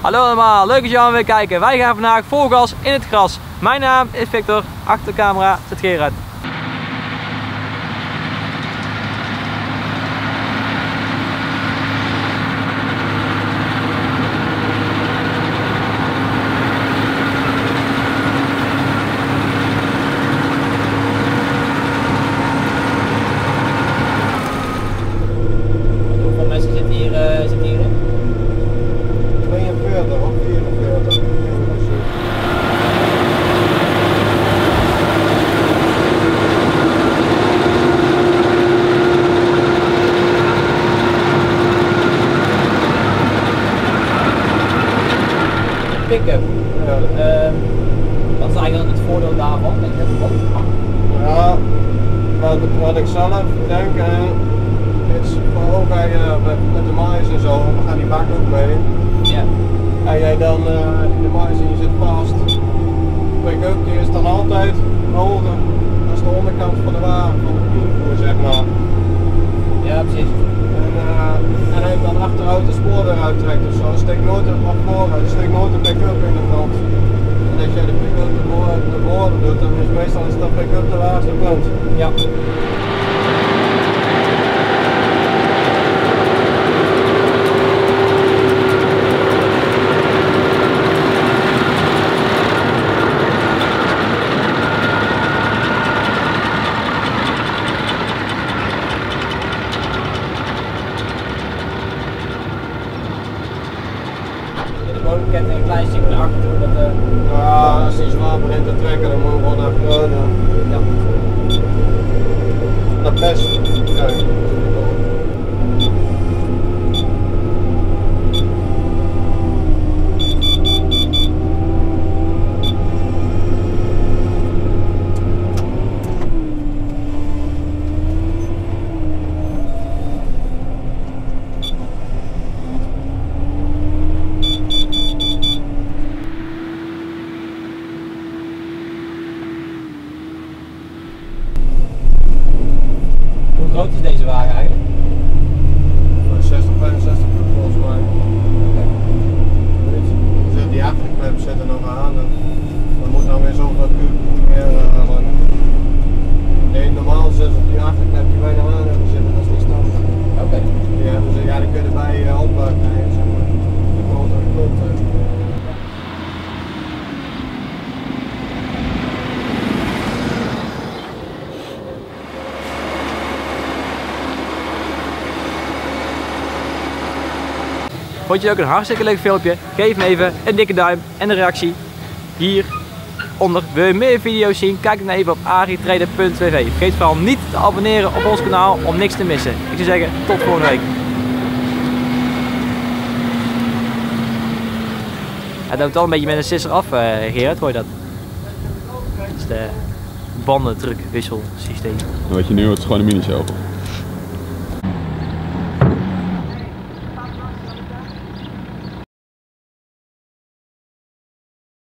Hallo allemaal, leuk dat jullie weer kijken. Wij gaan vandaag vol in het gras. Mijn naam is Victor, achter de camera zit Gerard. Pick-up. Ja, Ehm, wat is eigenlijk het voordeel daarvan? Denk je? ja wat, wat ik zelf denk eh, is vooral bij, eh, met, met de mais en zo, we gaan die bak ook mee. Ja. En jij dan eh, in de mais en je zit vast. Pick-up die is dan altijd hoger als de onderkant van de wagen, van de invoer zeg maar. Ja, precies. En, uh, en hij dan achteruit de spoor eruit trekt of zo, steekt nooit een van voren, er steekt nooit een pick-up in de grond. En als jij de pick-up de boorden, de boorden doet, dan is meestal is dat pick-up de laagste punt. Ja. De bodemketting een klein stukje naar achter toe. Dat, eh, Ja, als hij zwaar begint te trekken, dan moet je gewoon naar groten. ja. Dat best. Kijk. Groot deze wagen eigenlijk? 60, 65 volgens mij. Zit die achterklep zit er nog aan. En dan moet dan weer zoveel kuub meer eh, halen. Nee, normaal zit op die achterklep die wij nou aan hebben zitten, dat is niet standaard. Oké. Die hebben ze, ja, die kunnen bij uh, op krijgen, zeg maar. De motor komt. eh. Vond je het ook een hartstikke leuk filmpje? Geef me even een dikke duim en een reactie hieronder. Wil je meer video's zien? Kijk dan even op aritrader.tv. Vergeet vooral niet te abonneren op ons kanaal om niks te missen. Ik zou zeggen, tot volgende week. Hij loopt al een beetje met een sisser af, eh Gerard, hoor je dat? Dat is de bandendrukwisselsysteem. En wat je nu hoort is gewoon een mini-show.